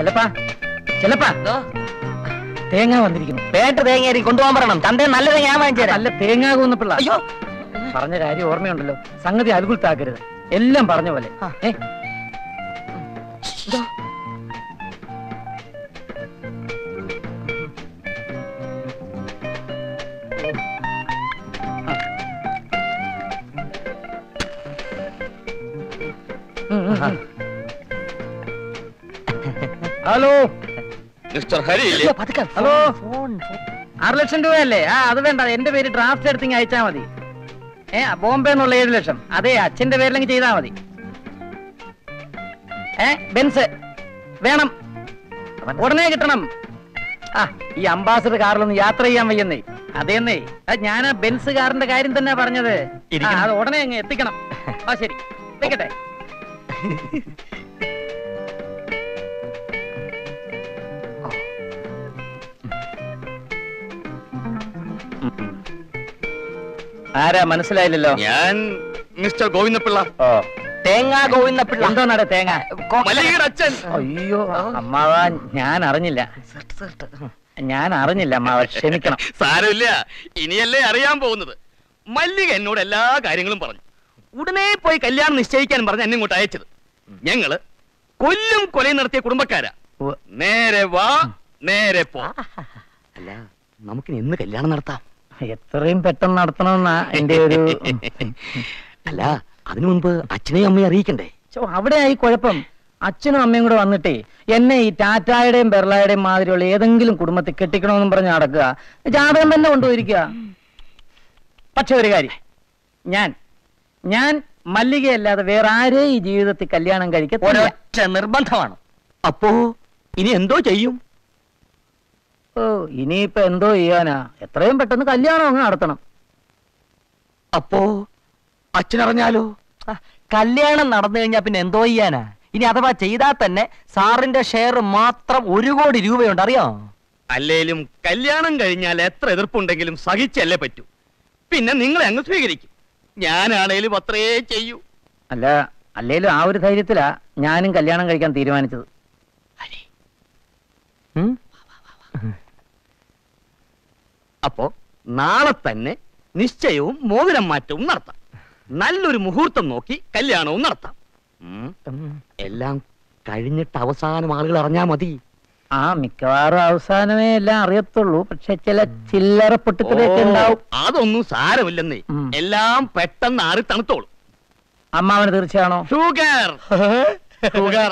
ചെലപ്പാ ചെല്ലപ്പാ. തേങ്ങ വന്നിരിക്കുന്നു. പേട്ട തേങ്ങ കൊണ്ടുപോകാൻ പറയണം. തന്റെ നല്ല തേങ്ങ ഞാൻ വാങ്ങിച്ചു നല്ല തേങ്ങ കൊന്നപ്പിള്ള അയ്യോ. പറഞ്ഞ കാര്യം ഓർമ്മയുണ്ടല്ലോ. സംഗതി അൽകുൽത്താക്കരുത് എല്ലാം പറഞ്ഞ പോലെ. ഏ. ഹലോ. മിസ്റ്റർ ഹരി ഇല്ലേ? അയ്യോ, പതുക്കെ. ഹലോ. ഫോൺ ആറ് ലക്ഷം രൂപയല്ലേ? ആ അത് വേണ്ട. എന്റെ പേര് ഡ്രാഫ്റ്റ് എടുത്തിങ് അയച്ചാ മതി. ഏ ബോംബെ എന്നുള്ള ഏഴ് ലക്ഷം. അതെ അച്ഛന്റെ പേരിലെങ്കിൽ ചെയ്താ മതി. ഏ ബെൻസ് വേണം. ഉടനെ കിട്ടണം. ആ ഈ അംബാസഡർ കാറിലൊന്നും യാത്ര ചെയ്യാൻ വയ്യെന്നേ. അതേന്നേ. അത് ഞാൻ ആ ബെൻസ് കാറിന്റെ കാര്യം തന്നെ പറഞ്ഞത്. അത് ഉടനെ അങ്ങ് എത്തിക്കണം. ആ ശരി. വെക്കട്ടെ. ആരാ മനസ്സിലായില്ലല്ലോ? ഞാൻ മിസ്റ്റർ ഗോവിന്ദപിള്ള. തേങ്ങ ഗോവിന്ദ പിള്ള എന്തോന്നാടെ തേങ്ങ മല്ലികയുടെ അച്ഛൻ. അയ്യോ അമ്മാവ ഞാൻ അറിഞ്ഞില്ല. ഞാൻ അറിഞ്ഞില്ല അമ്മാവ ക്ഷമിക്കണം. സാരമില്ല ഇനിയല്ലേ അറിയാൻ പോകുന്നത്. മല്ലിക എന്നോട് എല്ലാ കാര്യങ്ങളും പറഞ്ഞു. ഉടനെ പോയി കല്യാണം നിശ്ചയിക്കാൻ പറഞ്ഞ് എന്നെ ഇങ്ങോട്ട് അയച്ചത്. ഞങ്ങൾ കൊല്ലും കൊലയും നടത്തിയ കുടുംബക്കാരാ. നേരെ വാ നേരെ പോ. അല്ല നമുക്കിനി എന്ന് കല്യാണം നടത്താം? എത്രയും പെട്ടെന്ന് നടത്തണമെന്നാ എന്റെ ഒരു അല്ല അതിനു മുൻപ് അച്ഛനെയും അമ്മയും അറിയിക്കണ്ടേ? ചോ, അവിടെ ആയി കുഴപ്പം. അച്ഛനും അമ്മയും കൂടെ വന്നിട്ടേ എന്നെ ഈ ടാറ്റായുടെയും ബെർളായുടെയും മാതിരിയുള്ള ഏതെങ്കിലും കുടുംബത്തിൽ കെട്ടിക്കണമെന്നും പറഞ്ഞ് നടക്കുക. ജാതകം തന്നെ കൊണ്ടുപോയിരിക്കുക. പക്ഷെ ഒരു കാര്യം. ഞാൻ ഞാൻ മല്ലികയല്ലാതെ വേറെ ആരെയും ഈ ജീവിതത്തിൽ കല്യാണം കഴിക്കാൻ നിർബന്ധമാണ്. അപ്പോ ഇനി എന്തോ ചെയ്യും? ഓ ഇനിയിപ്പോ എന്തോ ചെയ്യാനാ? എത്രയും പെട്ടെന്ന് കല്യാണം അങ്ങ് നടത്തണം. അപ്പോ അച്ഛനറിഞ്ഞാലോ? ആ, കല്യാണം നടന്നു കഴിഞ്ഞാ പിന്നെ എന്തോ ചെയ്യാനാ? ഇനി അഥവാ ചെയ്താൽ തന്നെ സാറിന്റെ ഷെയർ മാത്രം ഒരു കോടി രൂപയുണ്ട് അറിയോ? അല്ലേലും കല്യാണം കഴിഞ്ഞാൽ എത്ര എതിർപ്പുണ്ടെങ്കിലും സഹിച്ചല്ലേ പറ്റൂ. പിന്നെ നിങ്ങൾ അങ്ങ് സ്വീകരിക്കും. ഞാനാണേലും അത്രേ ചെയ്യൂ. അല്ല അല്ലേലും ആ ഒരു ധൈര്യത്തിലാ ഞാനും കല്യാണം കഴിക്കാൻ തീരുമാനിച്ചത്. ഉം? അപ്പോ നാളെ തന്നെ നിശ്ചയവും മോതിരം മാറ്റവും നടത്താം. നല്ലൊരു മുഹൂർത്തം നോക്കി കല്യാണവും നടത്താം. എല്ലാം കഴിഞ്ഞിട്ട് അവസാനം ആളുകൾ അറിഞ്ഞാ മതി. ആ മിക്കവാറും അവസാനമേ എല്ലാം അറിയത്തുള്ളൂ. പക്ഷെ ചില ചില്ലറ പൊട്ടിത്തെറിയൊക്കെ ഉണ്ടാവും. അതൊന്നും സാരമില്ലെന്നേ. എല്ലാം പെട്ടെന്ന് ആറി തണുത്തോളൂ. അമ്മാവന് തീർച്ചയാണോ? Sugar sugar